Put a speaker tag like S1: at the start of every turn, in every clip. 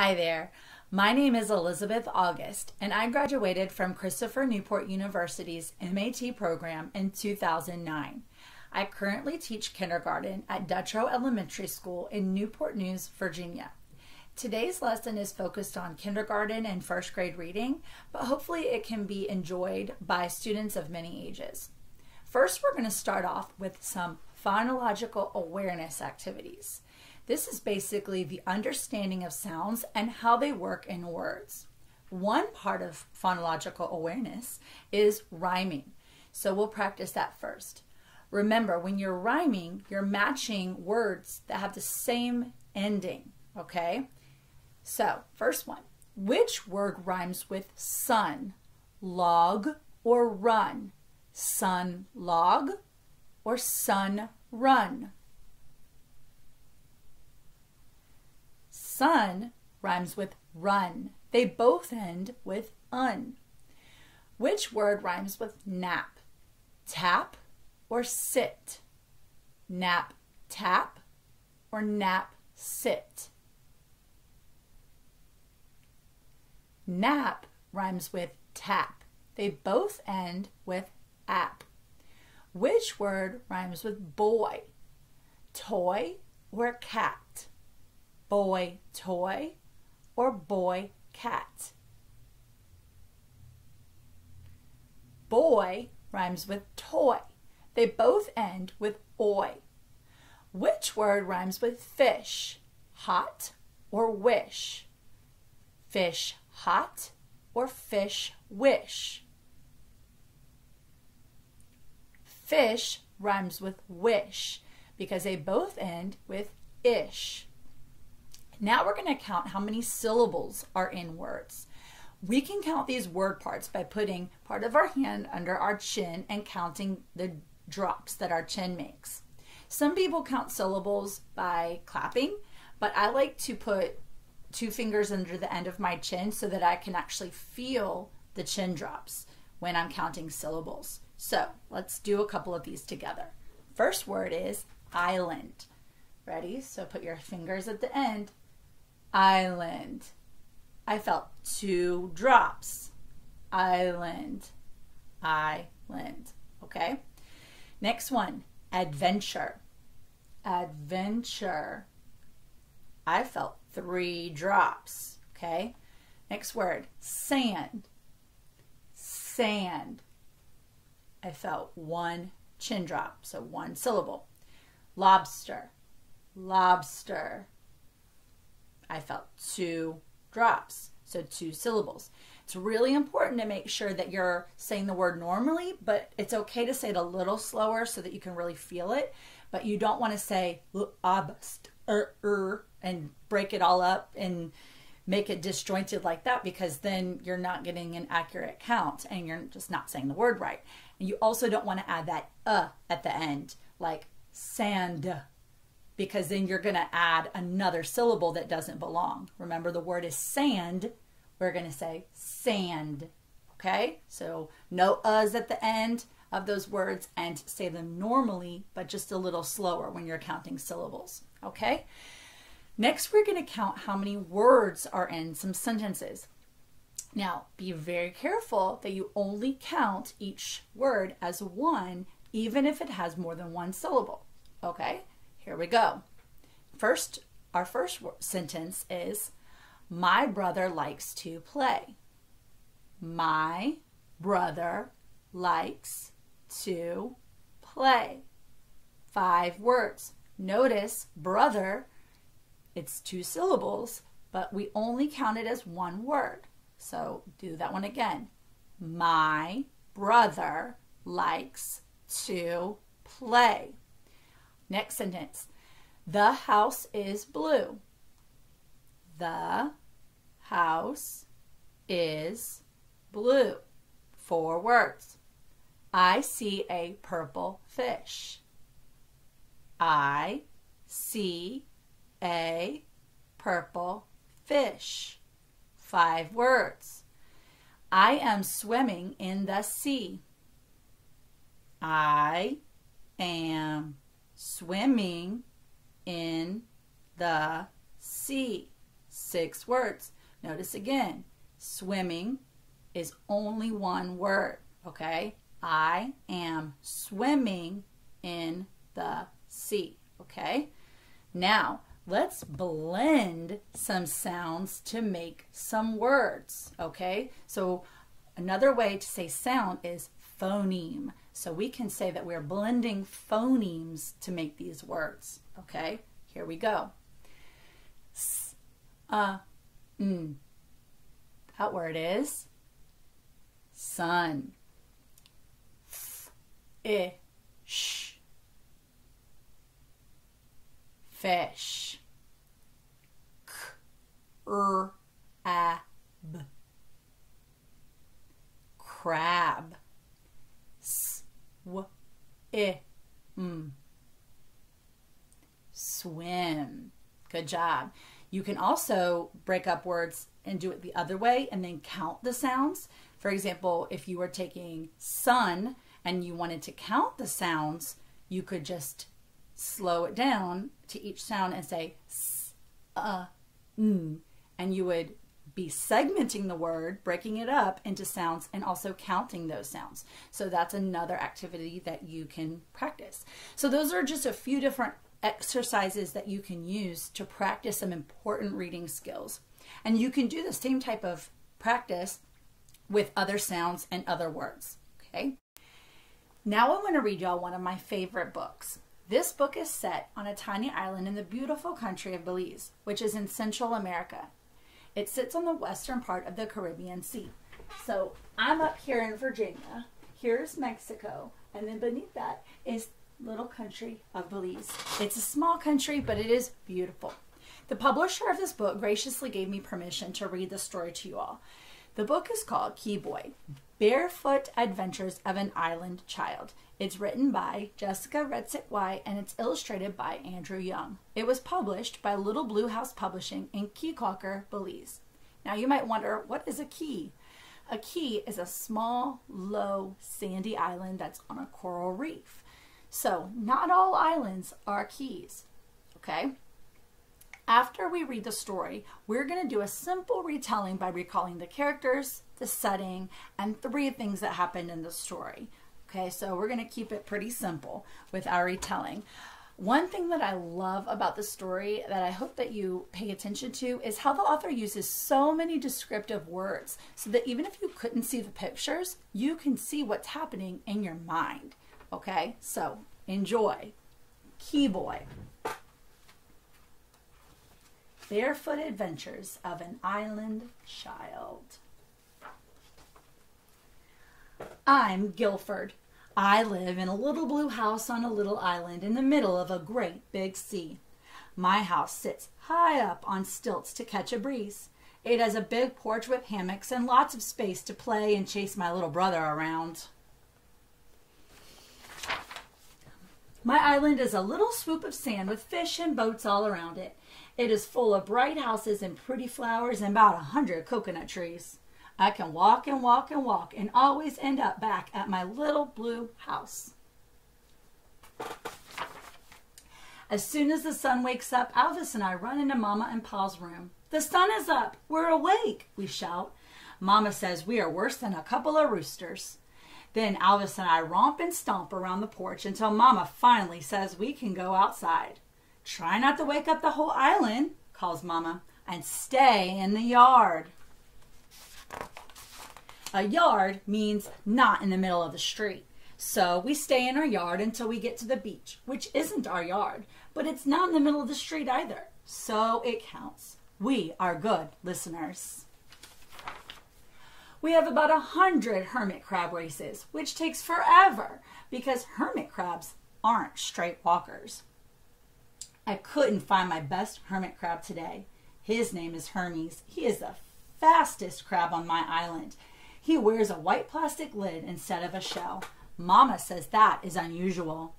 S1: Hi there. My name is Elizabeth August, and I graduated from Christopher Newport University's MAT program in 2009. I currently teach kindergarten at Dutrow Elementary School in Newport News, Virginia. Today's lesson is focused on kindergarten and first grade reading, but hopefully it can be enjoyed by students of many ages. First, we're going to start off with some phonological awareness activities. This is basically the understanding of sounds and how they work in words. One part of phonological awareness is rhyming. So we'll practice that first. Remember, when you're rhyming, you're matching words that have the same ending, okay? So, first one. Which word rhymes with sun? Log or run? Sun log or sun run? Sun rhymes with run. They both end with un. Which word rhymes with nap? Tap or sit? Nap tap or nap sit? Nap rhymes with tap. They both end with ap. Which word rhymes with boy? Toy or cat? Boy toy, or boy cat. Boy rhymes with toy. They both end with oy. Which word rhymes with fish? Hot or wish? Fish hot or fish wish? Fish rhymes with wish because they both end with ish. Now we're going to count how many syllables are in words. We can count these word parts by putting part of our hand under our chin and counting the drops that our chin makes. Some people count syllables by clapping, but I like to put two fingers under the end of my chin so that I can actually feel the chin drops when I'm counting syllables. So let's do a couple of these together. First word is island. Ready? So put your fingers at the end island. I felt two drops. Island, island. Okay. Next one, adventure. Adventure. I felt three drops. Okay. Next word, sand. Sand. I felt one chin drop, so one syllable. Lobster. Lobster. I felt two drops, so two syllables. It's really important to make sure that you're saying the word normally, but it's okay to say it a little slower so that you can really feel it. But you don't want to say obst er, er, and break it all up and make it disjointed like that because then you're not getting an accurate count and you're just not saying the word right. And you also don't want to add that uh at the end, like sand because then you're going to add another syllable that doesn't belong. Remember, the word is sand. We're going to say sand. Okay? So no uhs at the end of those words and say them normally, but just a little slower when you're counting syllables. Okay? Next, we're going to count how many words are in some sentences. Now, be very careful that you only count each word as one, even if it has more than one syllable. Okay? Here we go. First, our first sentence is My brother likes to play. My brother likes to play. Five words. Notice brother, it's two syllables, but we only count it as one word. So do that one again. My brother likes to play. Next sentence. The house is blue. The house is blue. Four words. I see a purple fish. I see a purple fish. Five words. I am swimming in the sea. I am swimming in the sea. six words. Notice again, swimming is only one word, okay? I am swimming in the sea, okay? Now, let's blend some sounds to make some words, okay? So, another way to say sound is phoneme. So, we can say that we're blending phonemes to make these words, okay? Here we go. S, uh, mm. That word is sun. F, I, sh. Fish. K, r, a, b. Crab. W, I, m. Swim. Good job. You can also break up words and do it the other way and then count the sounds. For example, if you were taking sun and you wanted to count the sounds, you could just slow it down to each sound and say s, uh, n, and you would be segmenting the word, breaking it up into sounds, and also counting those sounds. So that's another activity that you can practice. So those are just a few different exercises that you can use to practice some important reading skills. And you can do the same type of practice with other sounds and other words. Okay. Now I want to read y'all one of my favorite books. This book is set on a tiny island in the beautiful country of Belize, which is in Central America. It sits on the western part of the Caribbean Sea. So I'm up here in Virginia. Here's Mexico. And then beneath that is little country of Belize. It's a small country, but it is beautiful. The publisher of this book graciously gave me permission to read the story to you all. The book is called Caye Boy Barefoot Adventures of an Island Child. It's written by Jessica Redsick White and it's illustrated by Andrew Young. It was published by Little Blue House Publishing in Caye Caulker, Belize. Now you might wonder, what is a key? A key is a small, low, sandy island that's on a coral reef. So, not all islands are keys, okay? After we read the story, we're going to do a simple retelling by recalling the characters, the setting, and three things that happened in the story. Okay, so we're going to keep it pretty simple with our retelling. One thing that I love about the story that I hope that you pay attention to is how the author uses so many descriptive words so that even if you couldn't see the pictures, you can see what's happening in your mind. Okay, so enjoy. Caye Boy. Barefoot Adventures of an Island Child. I'm Guilford. I live in a little blue house on a little island in the middle of a great big sea. My house sits high up on stilts to catch a breeze. It has a big porch with hammocks and lots of space to play and chase my little brother around. My island is a little swoop of sand with fish and boats all around it. It is full of bright houses and pretty flowers and about a hundred coconut trees. I can walk and walk and walk and always end up back at my little blue house. As soon as the sun wakes up, Alvis and I run into Mama and Pa's room. The sun is up. We're awake, we shout. Mama says we are worse than a couple of roosters. Then Alvis and I romp and stomp around the porch until Mama finally says we can go outside. Try not to wake up the whole island, calls Mama, and stay in the yard. A yard means not in the middle of the street. So we stay in our yard until we get to the beach, which isn't our yard, but it's not in the middle of the street either. So it counts. We are good listeners. We have about a hundred hermit crab races, which takes forever because hermit crabs aren't straight walkers. I couldn't find my best hermit crab today. His name is Hermes. He is the fastest crab on my island. He wears a white plastic lid instead of a shell. Mama says that is unusual.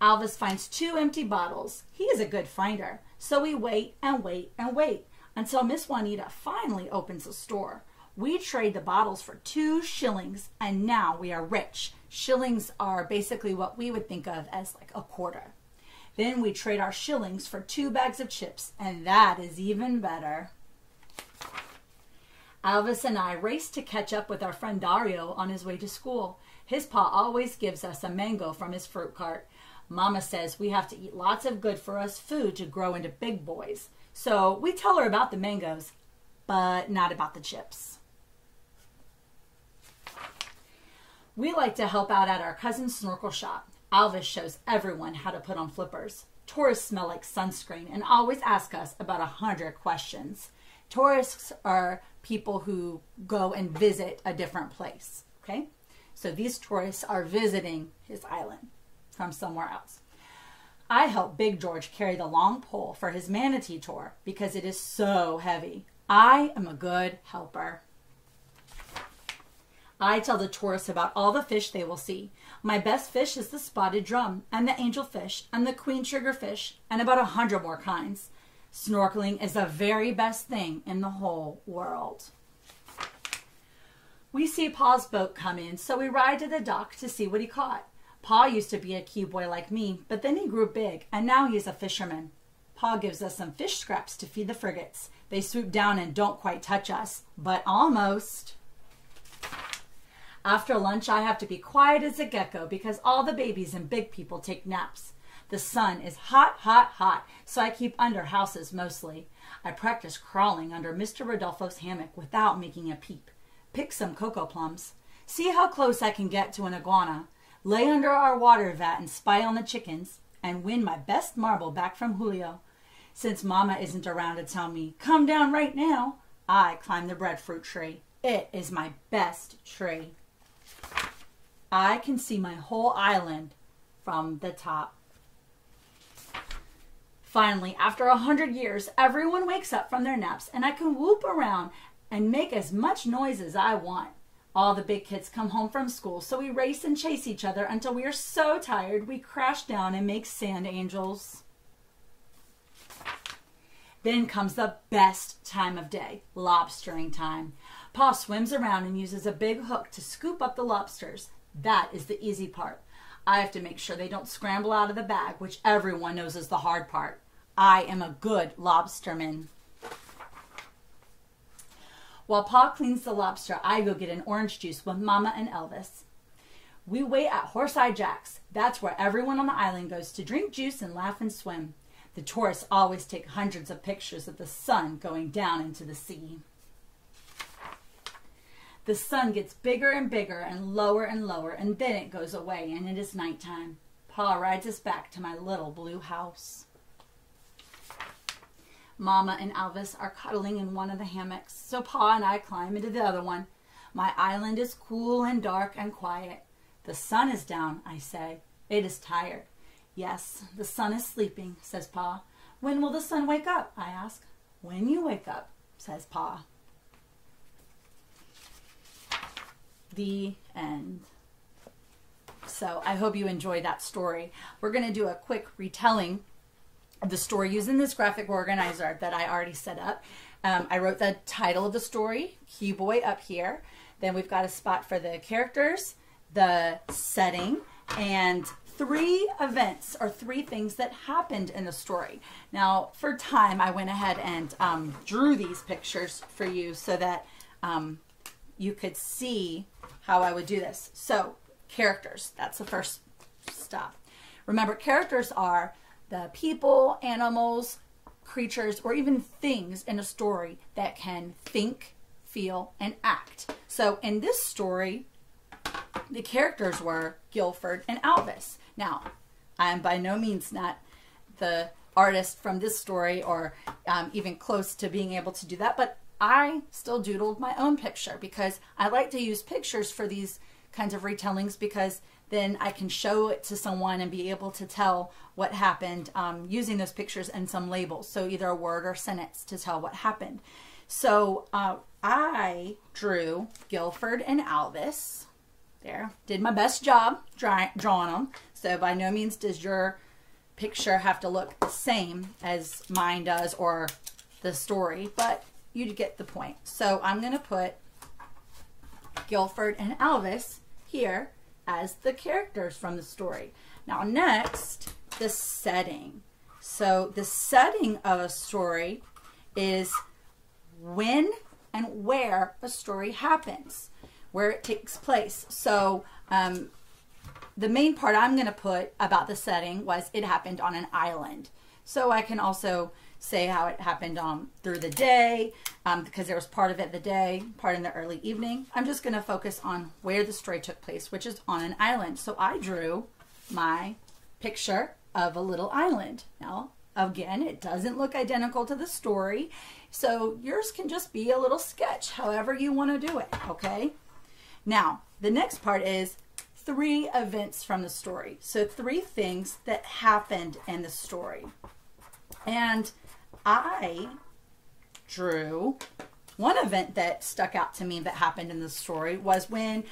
S1: Alvis finds two empty bottles. He is a good finder. So we wait and wait and wait until Miss Juanita finally opens the store. We trade the bottles for two shillings, and now we are rich. Shillings are basically what we would think of as like a quarter. Then we trade our shillings for two bags of chips, and that is even better. Alvis and I raced to catch up with our friend Dario on his way to school. His pa always gives us a mango from his fruit cart. Mama says we have to eat lots of good for us food to grow into big boys. So we tell her about the mangoes, but not about the chips. We like to help out at our cousin's snorkel shop. Alvis shows everyone how to put on flippers. Tourists smell like sunscreen and always ask us about a hundred questions. Tourists are people who go and visit a different place. Okay? So these tourists are visiting his island from somewhere else. I help Big George carry the long pole for his manatee tour because it is so heavy. I am a good helper. I tell the tourists about all the fish they will see. My best fish is the spotted drum, and the angelfish, and the queen triggerfish, and about a hundred more kinds. Snorkeling is the very best thing in the whole world. We see Pa's boat come in, so we ride to the dock to see what he caught. Pa used to be a key boy like me, but then he grew big, and now he's a fisherman. Pa gives us some fish scraps to feed the frigates. They swoop down and don't quite touch us, but almost. After lunch, I have to be quiet as a gecko because all the babies and big people take naps. The sun is hot, hot, hot, so I keep under houses mostly. I practice crawling under Mr. Rodolfo's hammock without making a peep. Pick some cocoa plums. See how close I can get to an iguana. Lay under our water vat and spy on the chickens, and win my best marble back from Julio. Since Mama isn't around to tell me, come down right now, I climb the breadfruit tree. It is my best tree. I can see my whole island from the top. Finally, after a hundred years, everyone wakes up from their naps and I can whoop around and make as much noise as I want. All the big kids come home from school, so we race and chase each other until we are so tired we crash down and make sand angels. Then comes the best time of day, lobstering time. Pa swims around and uses a big hook to scoop up the lobsters. That is the easy part. I have to make sure they don't scramble out of the bag, which everyone knows is the hard part. I am a good lobsterman. While Pa cleans the lobster, I go get an orange juice with Mama and Alvis. We wait at Horse-Eye Jack's. That's where everyone on the island goes to drink juice and laugh and swim. The tourists always take hundreds of pictures of the sun going down into the sea. The sun gets bigger and bigger and lower and lower, and then it goes away, and it is nighttime. Pa rides us back to my little blue house. Mama and Alvis are cuddling in one of the hammocks, so Pa and I climb into the other one. My island is cool and dark and quiet. The sun is down, I say. It is tired. Yes, the sun is sleeping, says Pa. When will the sun wake up? I ask. When you wake up, says Pa. The end. So I hope you enjoy that story. We're going to do a quick retelling of the story using this graphic organizer that I already set up. Um, I wrote the title of the story, Caye Boy, up here. Then we've got a spot for the characters, the setting, and three events or three things that happened in the story. Now, for time, I went ahead and um, drew these pictures for you so that um, you could see how I would do this. So, characters, that's the first stop. Remember, characters are the people, animals, creatures, or even things in a story that can think, feel, and act. So, in this story, the characters were Guilford and Alvis. Now, I am by no means not the artist from this story or um, even close to being able to do that, but I still doodled my own picture because I like to use pictures for these kinds of retellings because then I can show it to someone and be able to tell what happened um, using those pictures and some labels. So either a word or sentence to tell what happened. So uh, I drew Guilford and Alvis. There, did my best job drawing them. So by no means does your picture have to look the same as mine does or the story, but you get the point. So I'm going to put Guilford and Alvis here as the characters from the story. Now next, the setting. So the setting of a story is when and where a story happens, where it takes place. So um, the main part I'm going to put about the setting was it happened on an island. So I can also say how it happened um, through the day um, because there was part of it the day, part in the early evening. I'm just going to focus on where the story took place, which is on an island. So I drew my picture of a little island. Now, again, it doesn't look identical to the story. So yours can just be a little sketch, however you want to do it, okay? Now, the next part is three events from the story. So three things that happened in the story. And I drew one event that stuck out to me that happened in the story was when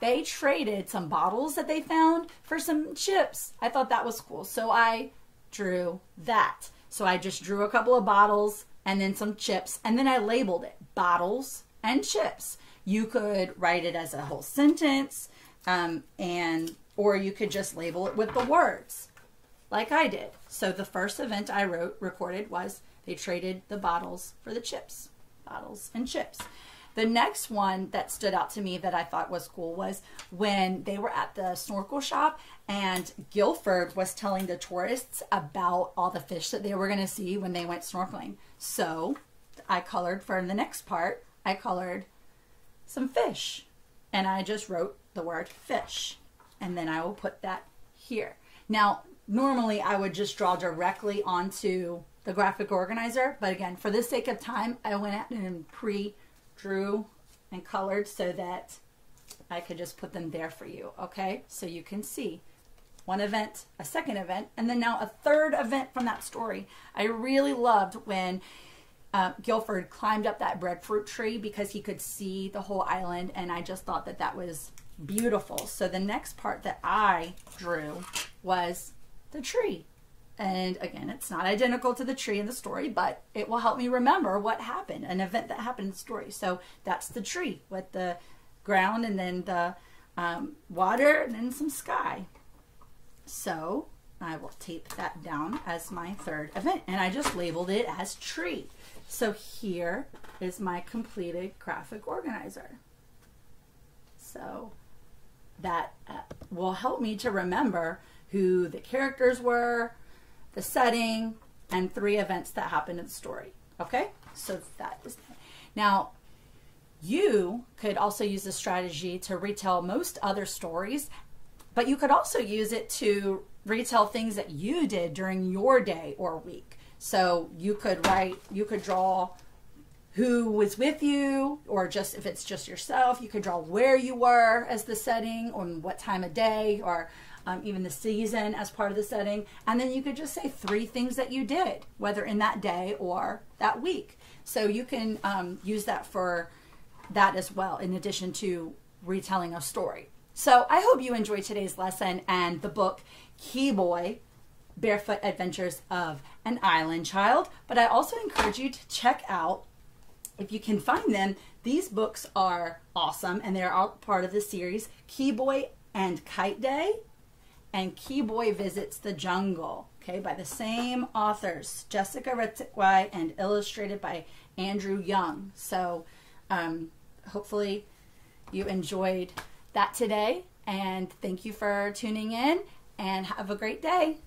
S1: they traded some bottles that they found for some chips. I thought that was cool. So I drew that. So I just drew a couple of bottles and then some chips and then I labeled it bottles and chips. You could write it as a whole sentence um, and or you could just label it with the words like I did. So the first event I wrote recorded was they traded the bottles for the chips, bottles and chips. The next one that stood out to me that I thought was cool was when they were at the snorkel shop and Guilford was telling the tourists about all the fish that they were going to see when they went snorkeling. So I colored for the next part, I colored some fish and I just wrote the word fish. And then I will put that here. Now, normally I would just draw directly onto the graphic organizer. But again, for the sake of time, I went out and pre-drew and colored so that I could just put them there for you, okay? So you can see one event, a second event, and then now a third event from that story. I really loved when uh, Guilford climbed up that breadfruit tree because he could see the whole island, and I just thought that that was beautiful. So the next part that I drew was the tree. And again, it's not identical to the tree in the story, but it will help me remember what happened, an event that happened in the story. So that's the tree with the ground and then the um, water and then some sky. So I will tape that down as my third event. And I just labeled it as tree. So here is my completed graphic organizer. So that uh, will help me to remember who the characters were, the setting, and three events that happened in the story. Okay, so that is now. You could also use this strategy to retell most other stories, but you could also use it to retell things that you did during your day or week. So you could write, you could draw who was with you, or just if it's just yourself, you could draw where you were as the setting, on what time of day, or um, even the season as part of the setting. And then you could just say three things that you did, whether in that day or that week. So you can um, use that for that as well, in addition to retelling a story. So I hope you enjoyed today's lesson and the book Caye Boy Barefoot Adventures of an Island Child. But I also encourage you to check out, if you can find them, these books are awesome and they're all part of the series Caye Boy and Kite Day and Caye Boy Visits the Jungle, okay, by the same authors, Jessica Retikwe, and illustrated by Andrew Young. So um, hopefully you enjoyed that today, and thank you for tuning in, and have a great day.